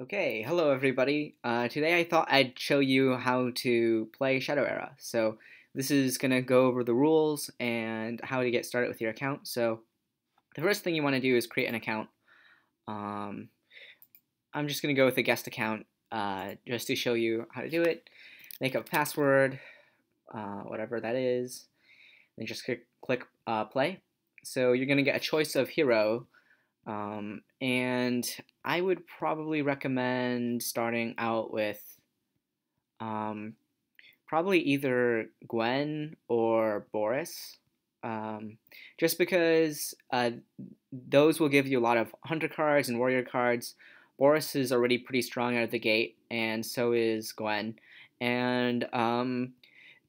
Okay, hello everybody. Uh, today I thought I'd show you how to play Shadow Era. So this is going to go over the rules and how to get started with your account. So the first thing you want to do is create an account. Um, I'm just going to go with a guest account uh, just to show you how to do it. Make a password, uh, whatever that is, and just click, click uh, play. So you're going to get a choice of hero um, and I would probably recommend starting out with um, probably either Gwen or Boris. Um, just because uh, those will give you a lot of hunter cards and warrior cards. Boris is already pretty strong out of the gate, and so is Gwen. And um,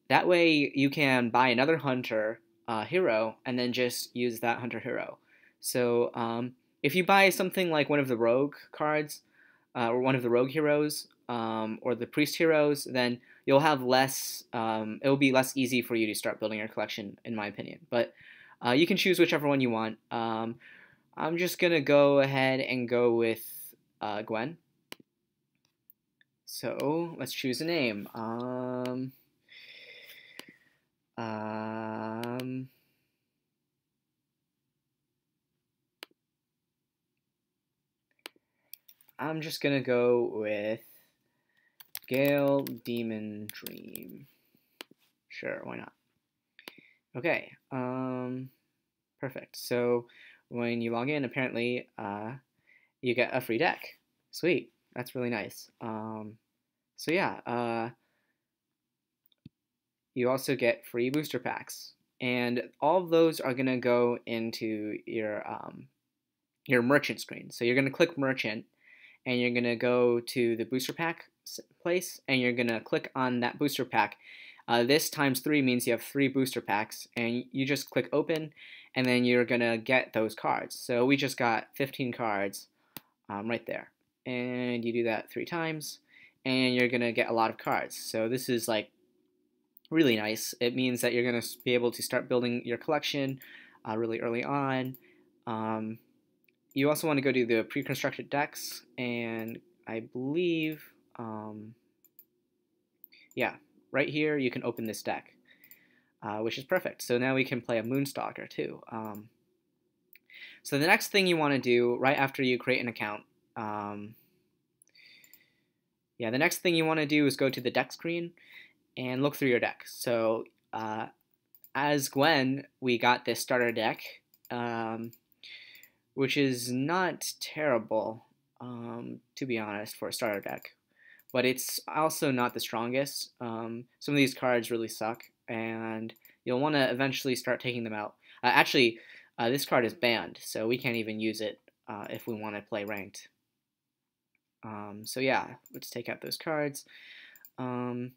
that way you can buy another hunter uh, hero and then just use that hunter hero. So um, if you buy something like one of the rogue cards uh, or one of the rogue heroes um, or the priest heroes, then you'll have less. Um, it will be less easy for you to start building your collection, in my opinion. But uh, you can choose whichever one you want. Um, I'm just gonna go ahead and go with uh, Gwen. So let's choose a name. Um, um, I'm just gonna go with Gale Demon Dream. Sure, why not? Okay, um, perfect. So when you log in, apparently uh, you get a free deck. Sweet, that's really nice. Um, so yeah, uh, you also get free booster packs, and all of those are gonna go into your um, your merchant screen. So you're gonna click merchant and you're going to go to the booster pack place and you're going to click on that booster pack. Uh, this times three means you have three booster packs and you just click open and then you're going to get those cards. So we just got 15 cards um, right there. And you do that three times and you're going to get a lot of cards. So this is like really nice. It means that you're going to be able to start building your collection uh, really early on. Um, you also want to go to the pre-constructed decks, and I believe, um, yeah, right here you can open this deck, uh, which is perfect. So now we can play a Moonstalker too. Um, so the next thing you want to do right after you create an account, um, yeah, the next thing you want to do is go to the deck screen and look through your deck. So uh, as Gwen, we got this starter deck. Um, which is not terrible, um, to be honest, for a starter deck. But it's also not the strongest. Um, some of these cards really suck, and you'll want to eventually start taking them out. Uh, actually, uh, this card is banned, so we can't even use it uh, if we want to play ranked. Um, so yeah, let's take out those cards. Um,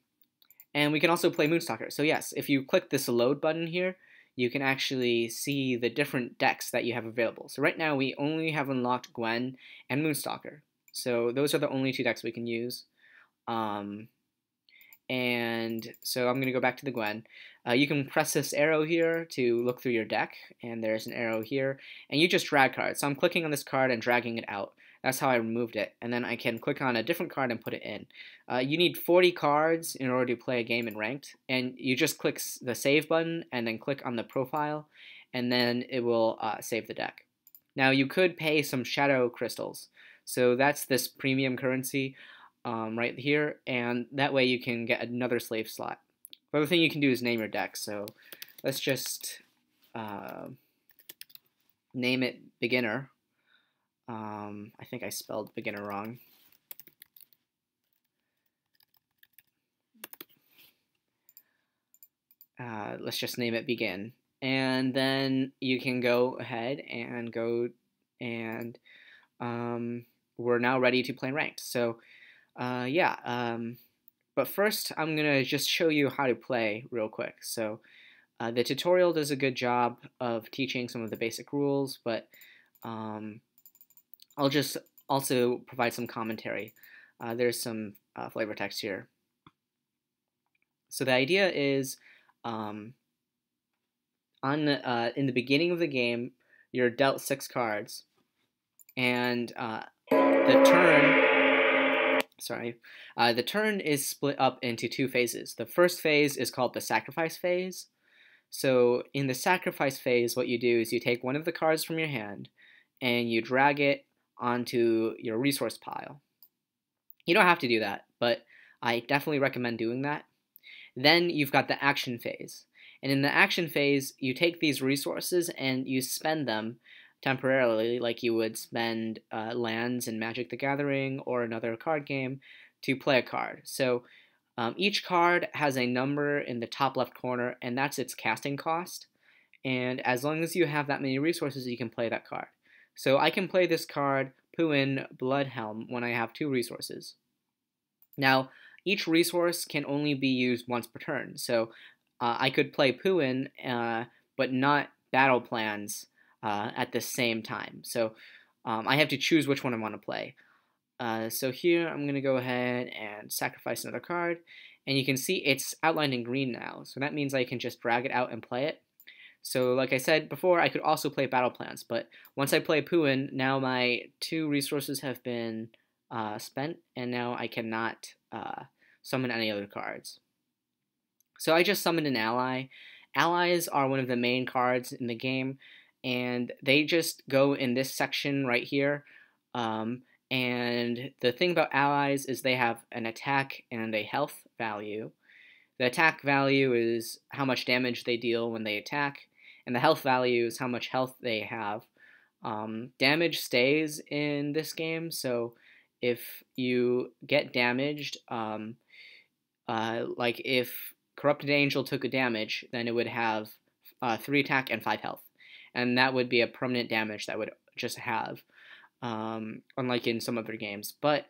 and we can also play Moonstalker. So yes, if you click this load button here, you can actually see the different decks that you have available. So right now we only have unlocked Gwen and Moonstalker. So those are the only two decks we can use. Um, and so I'm going to go back to the Gwen. Uh, you can press this arrow here to look through your deck, and there's an arrow here, and you just drag cards. So I'm clicking on this card and dragging it out. That's how I removed it. And then I can click on a different card and put it in. Uh, you need 40 cards in order to play a game in ranked. And you just click the save button and then click on the profile. And then it will uh, save the deck. Now you could pay some shadow crystals. So that's this premium currency um, right here. And that way you can get another slave slot. The other thing you can do is name your deck. So let's just uh, name it beginner um, I think I spelled beginner wrong. Uh, let's just name it begin. And then you can go ahead and go and um, we're now ready to play ranked. So uh, yeah, um, but first I'm going to just show you how to play real quick. So uh, the tutorial does a good job of teaching some of the basic rules, but um, I'll just also provide some commentary. Uh, there's some uh, flavor text here. So the idea is um, on the, uh, in the beginning of the game, you're dealt six cards, and uh, the turn sorry, uh, the turn is split up into two phases. The first phase is called the sacrifice phase. So in the sacrifice phase, what you do is you take one of the cards from your hand and you drag it onto your resource pile. You don't have to do that, but I definitely recommend doing that. Then you've got the action phase. And in the action phase, you take these resources and you spend them temporarily, like you would spend uh, lands in Magic the Gathering or another card game to play a card. So um, each card has a number in the top left corner, and that's its casting cost. And as long as you have that many resources, you can play that card. So I can play this card, Puin Bloodhelm, when I have two resources. Now, each resource can only be used once per turn. So uh, I could play Puin, uh, but not battle plans uh, at the same time. So um, I have to choose which one I want to play. Uh, so here I'm going to go ahead and sacrifice another card. And you can see it's outlined in green now. So that means I can just drag it out and play it. So like I said before, I could also play battle plans. But once I play Puin, now my two resources have been uh, spent. And now I cannot uh, summon any other cards. So I just summoned an ally. Allies are one of the main cards in the game and they just go in this section right here. Um, and the thing about allies is they have an attack and a health value. The attack value is how much damage they deal when they attack, and the health value is how much health they have. Um, damage stays in this game, so if you get damaged, um, uh, like if Corrupted Angel took a damage, then it would have uh, 3 attack and 5 health and that would be a permanent damage that would just have, um, unlike in some other games. But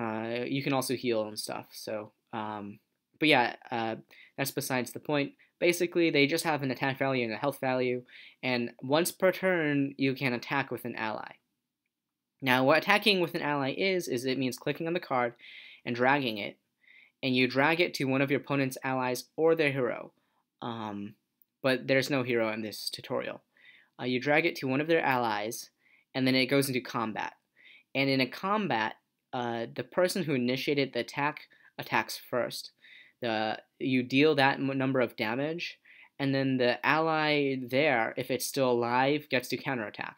uh, you can also heal and stuff. So, um, but yeah, uh, that's besides the point. Basically, they just have an attack value and a health value, and once per turn, you can attack with an ally. Now, what attacking with an ally is, is it means clicking on the card and dragging it, and you drag it to one of your opponent's allies or their hero. Um, but there's no hero in this tutorial uh, you drag it to one of their allies, and then it goes into combat. And in a combat, uh, the person who initiated the attack attacks first. The you deal that number of damage, and then the ally there, if it's still alive, gets to counterattack.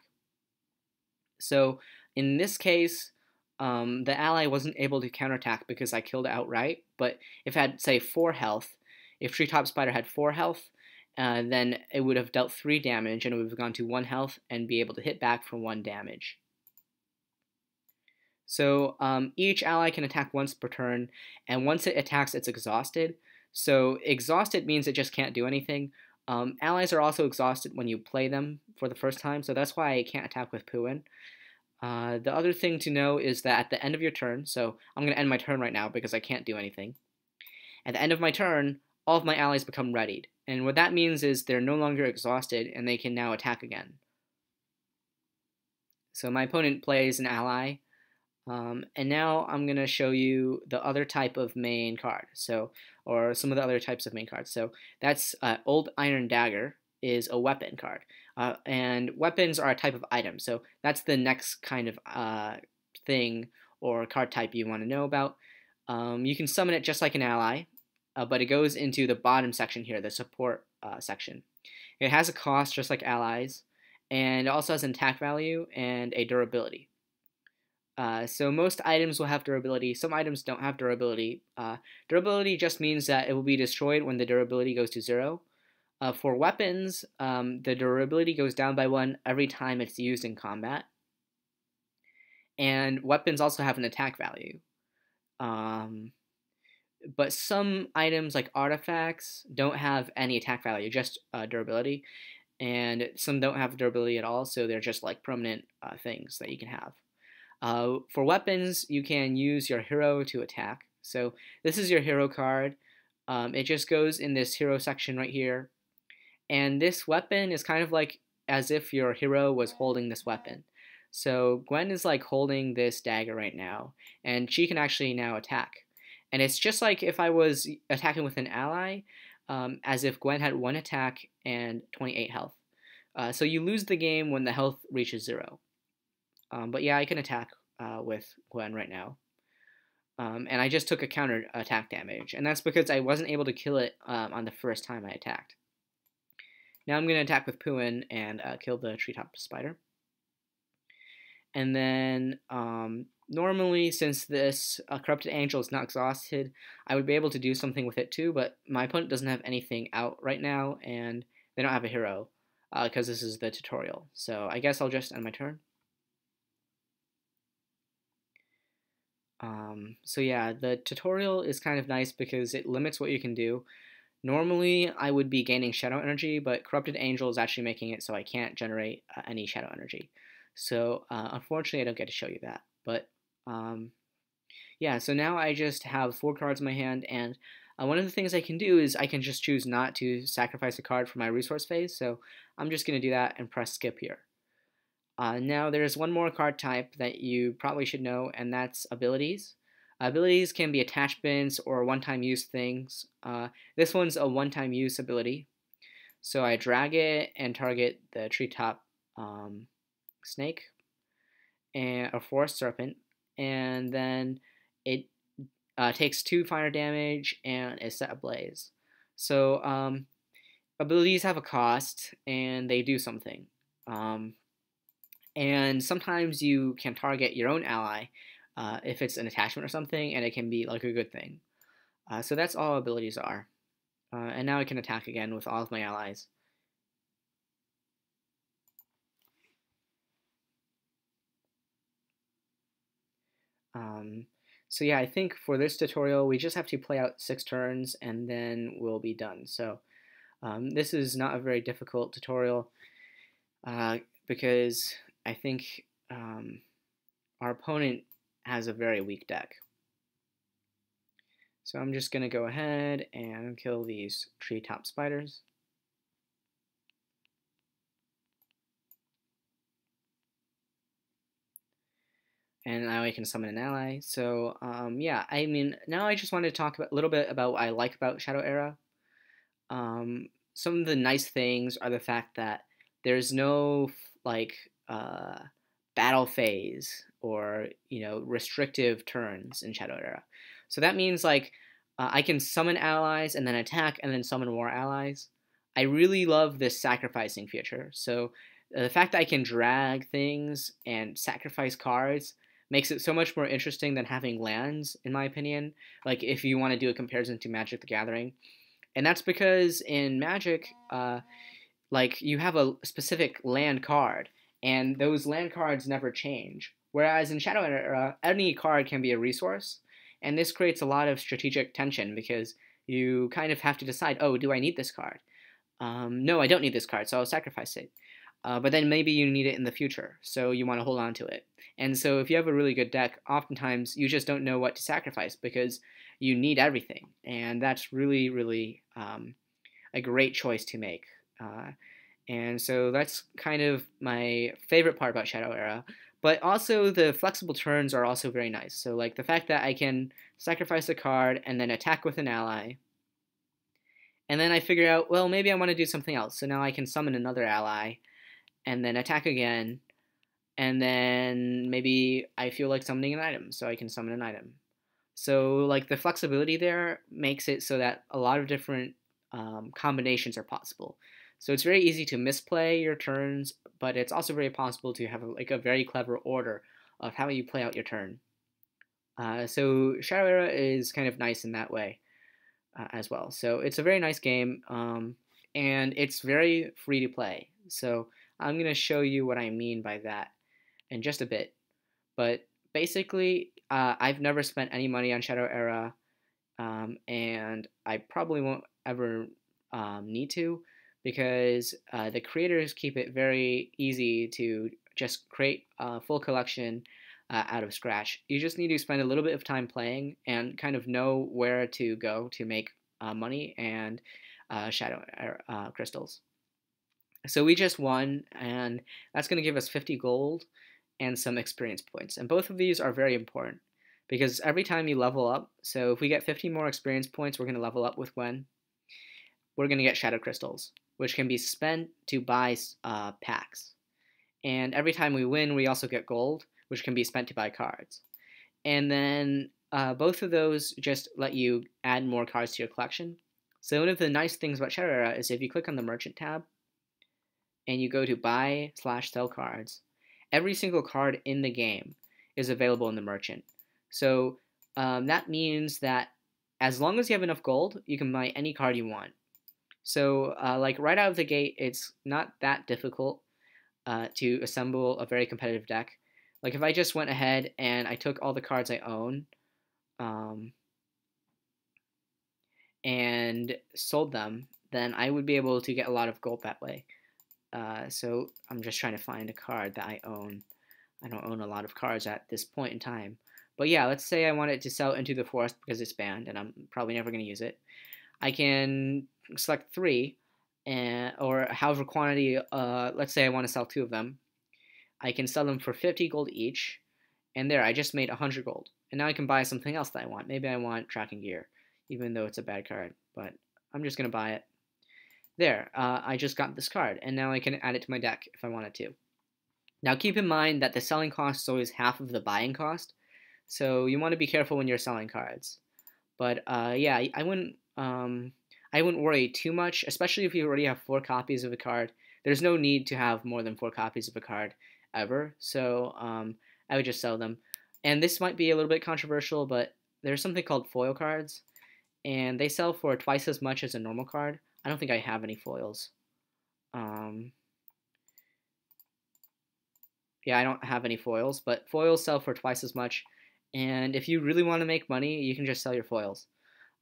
So in this case, um, the ally wasn't able to counterattack because I killed outright. But if it had, say, 4 health, if Treetop Spider had 4 health, uh, then it would have dealt 3 damage and it would have gone to 1 health and be able to hit back for 1 damage. So um, each ally can attack once per turn, and once it attacks, it's exhausted. So exhausted means it just can't do anything. Um, allies are also exhausted when you play them for the first time, so that's why I can't attack with Puin. Uh, the other thing to know is that at the end of your turn, so I'm going to end my turn right now because I can't do anything. At the end of my turn, all of my allies become readied. And what that means is they're no longer exhausted and they can now attack again. So my opponent plays an ally. Um, and now I'm going to show you the other type of main card. So, or some of the other types of main cards. So that's uh, Old Iron Dagger is a weapon card. Uh, and weapons are a type of item. So that's the next kind of uh, thing or card type you want to know about. Um, you can summon it just like an ally uh, but it goes into the bottom section here, the support uh, section. It has a cost just like allies, and it also has an attack value and a durability. Uh, so most items will have durability. Some items don't have durability. Uh, durability just means that it will be destroyed when the durability goes to zero. Uh, for weapons, um, the durability goes down by one every time it's used in combat. And weapons also have an attack value. Um, but some items like artifacts don't have any attack value, just uh, durability, and some don't have durability at all, so they're just like permanent uh, things that you can have. Uh, for weapons, you can use your hero to attack. So this is your hero card. Um, it just goes in this hero section right here, and this weapon is kind of like as if your hero was holding this weapon. So Gwen is like holding this dagger right now, and she can actually now attack. And it's just like if I was attacking with an ally, um, as if Gwen had one attack and 28 health. Uh, so you lose the game when the health reaches zero. Um, but yeah, I can attack uh, with Gwen right now. Um, and I just took a counter attack damage, and that's because I wasn't able to kill it um, on the first time I attacked. Now I'm going to attack with Puin and uh, kill the treetop spider. And then um, normally, since this uh, corrupted angel is not exhausted, I would be able to do something with it too. But my opponent doesn't have anything out right now, and they don't have a hero because uh, this is the tutorial. So I guess I'll just end my turn. Um, so yeah, the tutorial is kind of nice because it limits what you can do. Normally, I would be gaining shadow energy, but Corrupted Angel is actually making it so I can't generate uh, any shadow energy. So uh, unfortunately, I don't get to show you that. But um, yeah, so now I just have four cards in my hand, and uh, one of the things I can do is I can just choose not to sacrifice a card for my resource phase. So I'm just going to do that and press skip here. Uh, now there's one more card type that you probably should know, and that's abilities. Abilities can be attachments or one-time use things. Uh, this one's a one-time use ability. So I drag it and target the treetop um, snake and a forest serpent, and then it uh, takes two fire damage and is set ablaze. So um, abilities have a cost and they do something. Um, and sometimes you can target your own ally uh, if it's an attachment or something, and it can be like a good thing. Uh, so that's all abilities are. Uh, and now I can attack again with all of my allies. Um, so yeah, I think for this tutorial, we just have to play out six turns and then we'll be done. So um, this is not a very difficult tutorial uh, because I think um, our opponent has a very weak deck. So I'm just going to go ahead and kill these treetop spiders. And now I can summon an ally. So um, yeah, I mean, now I just wanted to talk a little bit about what I like about Shadow Era. Um, some of the nice things are the fact that there's no like uh, battle phase or you know restrictive turns in Shadow Era. So that means like uh, I can summon allies and then attack and then summon more allies. I really love this sacrificing feature. So uh, the fact that I can drag things and sacrifice cards makes it so much more interesting than having lands, in my opinion. Like if you want to do a comparison to Magic the Gathering, and that's because in Magic, uh, like you have a specific land card, and those land cards never change. Whereas in Shadow Era, any card can be a resource, and this creates a lot of strategic tension because you kind of have to decide, oh, do I need this card? Um, no, I don't need this card, so I'll sacrifice it. Uh, but then maybe you need it in the future, so you want to hold on to it. And so if you have a really good deck, oftentimes you just don't know what to sacrifice because you need everything, and that's really, really um, a great choice to make. Uh, and so that's kind of my favorite part about Shadow Era. But also the flexible turns are also very nice. So like the fact that I can sacrifice a card and then attack with an ally. And then I figure out, well, maybe I want to do something else. So now I can summon another ally and then attack again. And then maybe I feel like summoning an item, so I can summon an item. So like the flexibility there makes it so that a lot of different um, combinations are possible. So it's very easy to misplay your turns, but it's also very possible to have a, like a very clever order of how you play out your turn. Uh, so Shadow Era is kind of nice in that way uh, as well. So it's a very nice game, um, and it's very free to play. So I'm going to show you what I mean by that in just a bit. But basically, uh, I've never spent any money on Shadow Era, um, and I probably won't ever um, need to because uh, the creators keep it very easy to just create a full collection uh, out of scratch. You just need to spend a little bit of time playing and kind of know where to go to make uh, money and uh, shadow uh, crystals. So we just won, and that's going to give us 50 gold and some experience points. And both of these are very important because every time you level up, so if we get 50 more experience points, we're going to level up with Gwen. We're going to get shadow crystals which can be spent to buy uh, packs. And every time we win, we also get gold, which can be spent to buy cards. And then uh, both of those just let you add more cards to your collection. So one of the nice things about Shadow Era is if you click on the Merchant tab and you go to Buy slash Sell Cards, every single card in the game is available in the Merchant. So um, that means that as long as you have enough gold, you can buy any card you want. So uh, like right out of the gate, it's not that difficult uh, to assemble a very competitive deck. Like if I just went ahead and I took all the cards I own, um, and sold them, then I would be able to get a lot of gold that way. Uh, so I'm just trying to find a card that I own. I don't own a lot of cards at this point in time. But yeah, let's say I wanted to sell Into the Forest because it's banned and I'm probably never going to use it. I can select three, and, or however quantity, uh, let's say I want to sell two of them. I can sell them for 50 gold each, and there, I just made 100 gold. And now I can buy something else that I want. Maybe I want tracking gear even though it's a bad card. But I'm just going to buy it. There, uh, I just got this card, and now I can add it to my deck if I wanted to. Now keep in mind that the selling cost is always half of the buying cost, so you want to be careful when you're selling cards. But uh, yeah, I wouldn't um, I wouldn't worry too much, especially if you already have four copies of a card. There's no need to have more than four copies of a card ever, so um, I would just sell them. And this might be a little bit controversial, but there's something called foil cards, and they sell for twice as much as a normal card. I don't think I have any foils. Um, yeah, I don't have any foils, but foils sell for twice as much. And if you really want to make money, you can just sell your foils.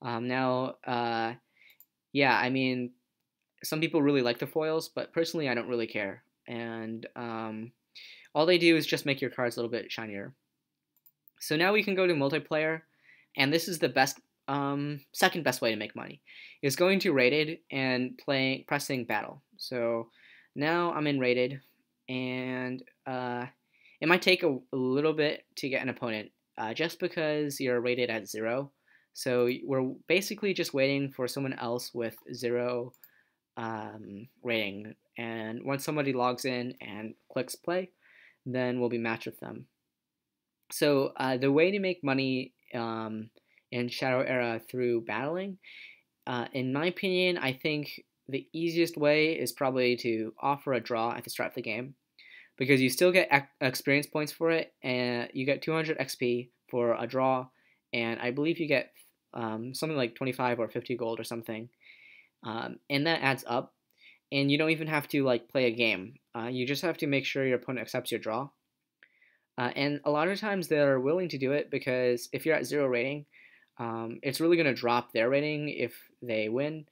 Um, now, uh, yeah, I mean, some people really like the foils, but personally, I don't really care. And um, all they do is just make your cards a little bit shinier. So now we can go to multiplayer, and this is the best um, second best way to make money is going to rated and playing pressing battle. So now I'm in rated, and uh, it might take a, a, little bit to get an opponent uh, just because you're rated at zero. So we're basically just waiting for someone else with zero um, rating, and once somebody logs in and clicks play, then we'll be matched with them. So uh, the way to make money um, in Shadow Era through battling. Uh, in my opinion, I think the easiest way is probably to offer a draw at the start of the game because you still get experience points for it and you get 200 XP for a draw and I believe you get um, something like 25 or 50 gold or something um, and that adds up and you don't even have to like play a game uh, you just have to make sure your opponent accepts your draw uh, and a lot of times they're willing to do it because if you're at zero rating um, it's really going to drop their rating if they win,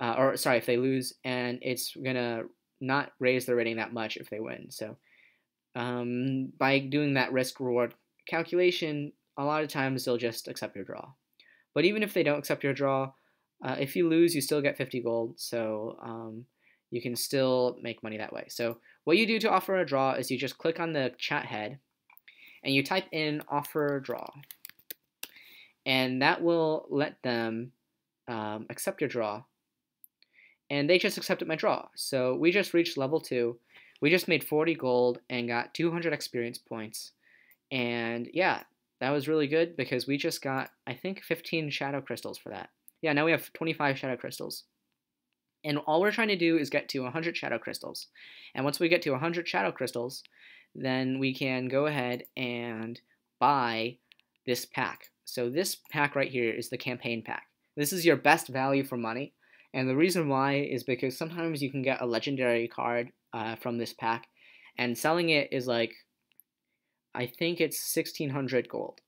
uh, or sorry, if they lose, and it's going to not raise their rating that much if they win. So um, by doing that risk reward calculation, a lot of times they'll just accept your draw. But even if they don't accept your draw, uh, if you lose, you still get 50 gold, so um, you can still make money that way. So what you do to offer a draw is you just click on the chat head and you type in offer draw and that will let them um, accept your draw. And they just accepted my draw. So we just reached level 2. We just made 40 gold and got 200 experience points. And yeah, that was really good because we just got, I think, 15 shadow crystals for that. Yeah, now we have 25 shadow crystals. And all we're trying to do is get to 100 shadow crystals. And once we get to 100 shadow crystals, then we can go ahead and buy this pack. So this pack right here is the campaign pack. This is your best value for money. And the reason why is because sometimes you can get a legendary card uh, from this pack. And selling it is like, I think it's 1600 gold.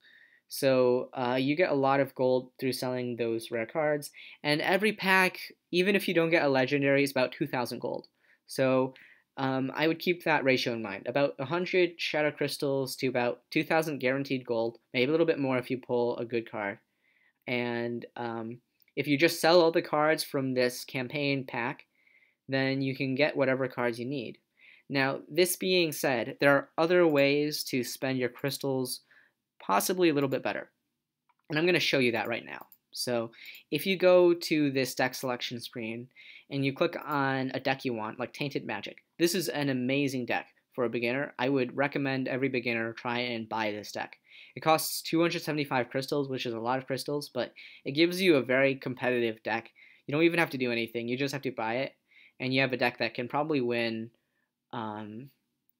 So uh, you get a lot of gold through selling those rare cards. And every pack, even if you don't get a legendary, is about 2000 gold. So um, I would keep that ratio in mind. About 100 Shadow Crystals to about 2,000 guaranteed gold, maybe a little bit more if you pull a good card. And um, if you just sell all the cards from this campaign pack, then you can get whatever cards you need. Now, this being said, there are other ways to spend your crystals possibly a little bit better. And I'm going to show you that right now. So if you go to this deck selection screen and you click on a deck you want, like Tainted Magic, this is an amazing deck for a beginner, I would recommend every beginner try and buy this deck. It costs 275 crystals, which is a lot of crystals, but it gives you a very competitive deck. You don't even have to do anything. You just have to buy it, and you have a deck that can probably win um,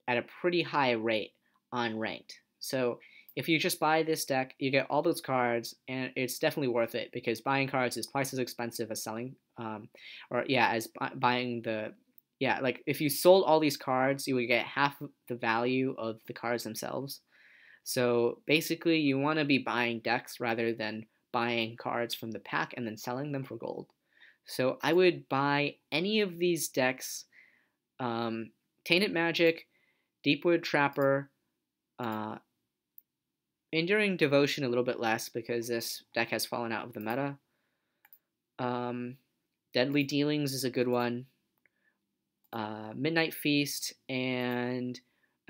at a pretty high rate on ranked. So if you just buy this deck, you get all those cards, and it's definitely worth it because buying cards is twice as expensive as selling, um, or yeah, as buying the yeah, like if you sold all these cards, you would get half the value of the cards themselves. So basically, you want to be buying decks rather than buying cards from the pack and then selling them for gold. So I would buy any of these decks um, Tainted Magic, Deepwood Trapper, uh, Enduring Devotion a little bit less because this deck has fallen out of the meta. Um, Deadly Dealings is a good one uh, Midnight Feast, and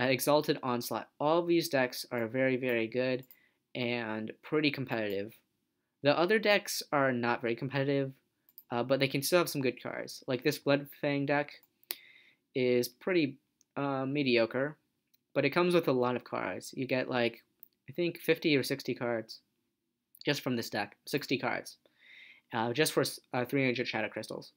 uh, Exalted Onslaught. All these decks are very, very good and pretty competitive. The other decks are not very competitive, uh, but they can still have some good cards. Like this Bloodfang deck is pretty uh, mediocre, but it comes with a lot of cards. You get like, I think 50 or 60 cards just from this deck. 60 cards. Uh, just for uh, 300 Shadow Crystals.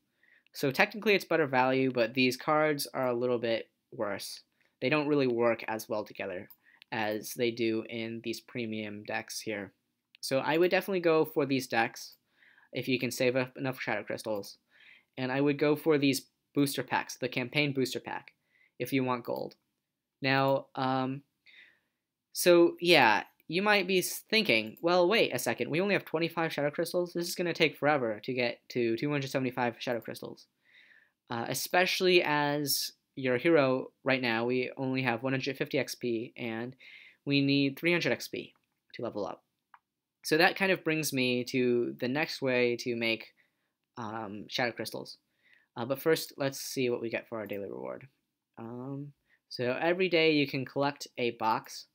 So technically it's better value, but these cards are a little bit worse. They don't really work as well together as they do in these premium decks here. So I would definitely go for these decks if you can save up enough Shadow Crystals. And I would go for these booster packs, the campaign booster pack, if you want gold. Now, um, so yeah, you might be thinking, well, wait a second, we only have 25 Shadow Crystals? This is going to take forever to get to 275 Shadow Crystals. Uh, especially as your hero right now, we only have 150 XP, and we need 300 XP to level up. So that kind of brings me to the next way to make um, Shadow Crystals. Uh, but first, let's see what we get for our daily reward. Um, so every day you can collect a box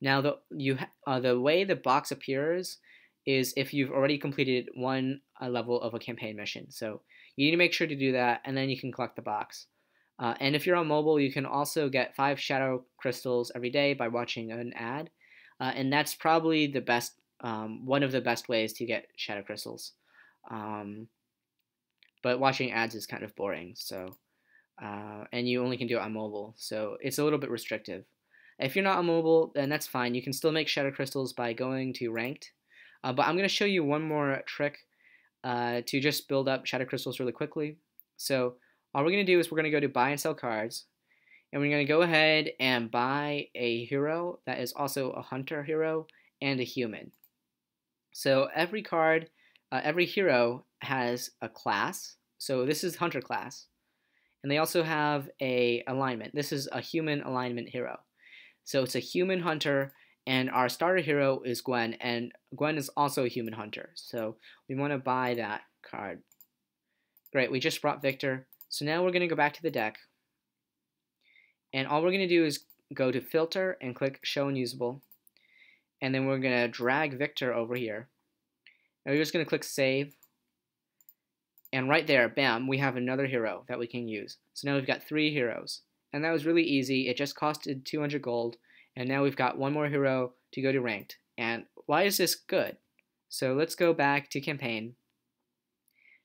now, the you uh, the way the box appears is if you've already completed one uh, level of a campaign mission. So you need to make sure to do that, and then you can collect the box. Uh, and if you're on mobile, you can also get five shadow crystals every day by watching an ad, uh, and that's probably the best, um, one of the best ways to get shadow crystals. Um, but watching ads is kind of boring, so uh, and you only can do it on mobile, so it's a little bit restrictive. If you're not on mobile, then that's fine. You can still make shadow crystals by going to ranked. Uh, but I'm going to show you one more trick uh, to just build up shadow crystals really quickly. So all we're going to do is we're going to go to buy and sell cards. And we're going to go ahead and buy a hero that is also a hunter hero and a human. So every card, uh, every hero has a class. So this is hunter class. And they also have a alignment. This is a human alignment hero. So it's a human hunter, and our starter hero is Gwen, and Gwen is also a human hunter. So we want to buy that card. Great, we just brought Victor. So now we're going to go back to the deck. And all we're going to do is go to Filter and click Show Unusable. And then we're going to drag Victor over here. And we're just going to click Save. And right there, bam, we have another hero that we can use. So now we've got three heroes and that was really easy. It just costed 200 gold, and now we've got one more hero to go to ranked. And why is this good? So let's go back to campaign.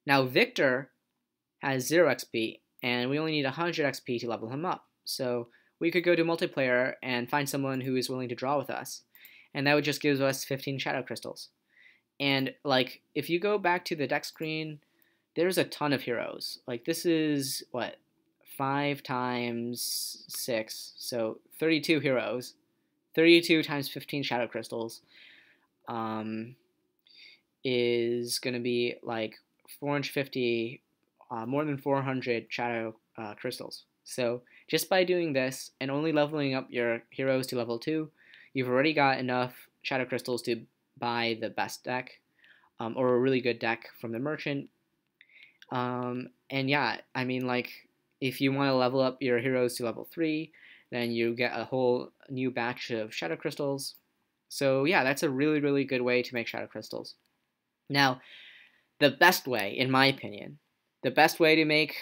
Now Victor has 0 XP, and we only need 100 XP to level him up. So we could go to multiplayer and find someone who is willing to draw with us. And that would just give us 15 shadow crystals. And like if you go back to the deck screen, there's a ton of heroes. Like this is what 5 times 6, so 32 heroes. 32 times 15 shadow crystals um, is going to be like 450, uh, more than 400 shadow uh, crystals. So just by doing this and only leveling up your heroes to level 2, you've already got enough shadow crystals to buy the best deck um, or a really good deck from the merchant. Um, and yeah, I mean, like, if you want to level up your heroes to level 3, then you get a whole new batch of Shadow Crystals. So yeah, that's a really, really good way to make Shadow Crystals. Now, the best way, in my opinion, the best way to make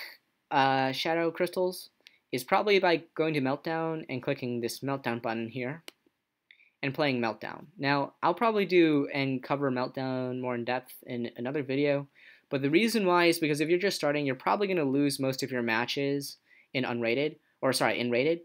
uh, Shadow Crystals is probably by going to Meltdown and clicking this Meltdown button here and playing Meltdown. Now, I'll probably do and cover Meltdown more in depth in another video, but the reason why is because if you're just starting, you're probably going to lose most of your matches in unrated, or sorry, in rated,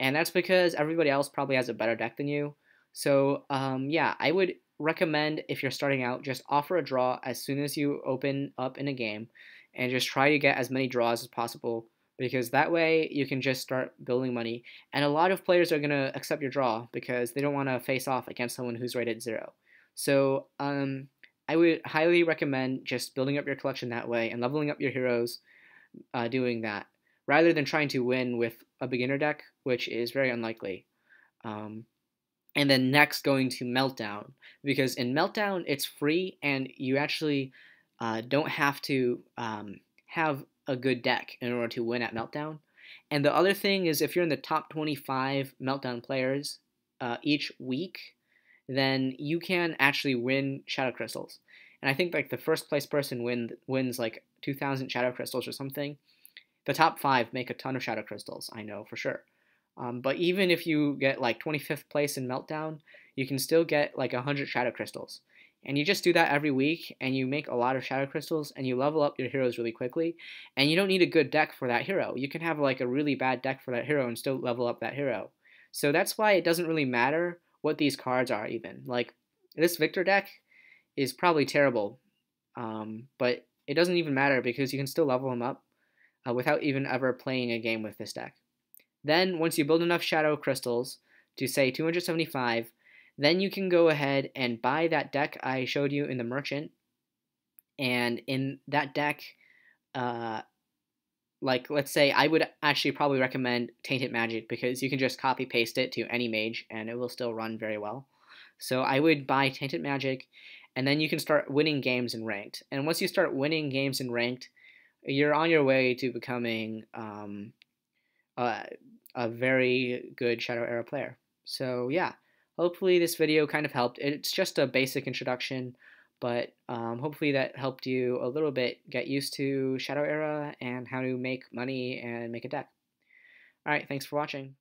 and that's because everybody else probably has a better deck than you. So, um, yeah, I would recommend if you're starting out, just offer a draw as soon as you open up in a game, and just try to get as many draws as possible because that way you can just start building money. And a lot of players are going to accept your draw because they don't want to face off against someone who's rated zero. So um, I would highly recommend just building up your collection that way and leveling up your heroes uh, doing that rather than trying to win with a beginner deck, which is very unlikely. Um, and then next going to Meltdown because in Meltdown it's free and you actually uh, don't have to um, have a good deck in order to win at Meltdown. And the other thing is, if you're in the top 25 Meltdown players uh, each week, then you can actually win Shadow Crystals. And I think like the first place person win, wins like 2,000 Shadow Crystals or something. The top five make a ton of Shadow Crystals, I know for sure. Um, but even if you get like 25th place in Meltdown, you can still get like 100 Shadow Crystals. And you just do that every week, and you make a lot of shadow crystals, and you level up your heroes really quickly. And you don't need a good deck for that hero. You can have like a really bad deck for that hero and still level up that hero. So that's why it doesn't really matter what these cards are, even. Like, this Victor deck is probably terrible, um, but it doesn't even matter because you can still level him up uh, without even ever playing a game with this deck. Then, once you build enough shadow crystals to say 275, then you can go ahead and buy that deck I showed you in the merchant. And in that deck, uh, like let's say I would actually probably recommend Tainted Magic because you can just copy paste it to any mage and it will still run very well. So I would buy Tainted Magic and then you can start winning games in ranked. And once you start winning games in ranked, you're on your way to becoming um, a, a very good Shadow Era player. So yeah. Hopefully this video kind of helped. It's just a basic introduction, but um, hopefully that helped you a little bit get used to Shadow Era and how to make money and make a deck. Alright, thanks for watching.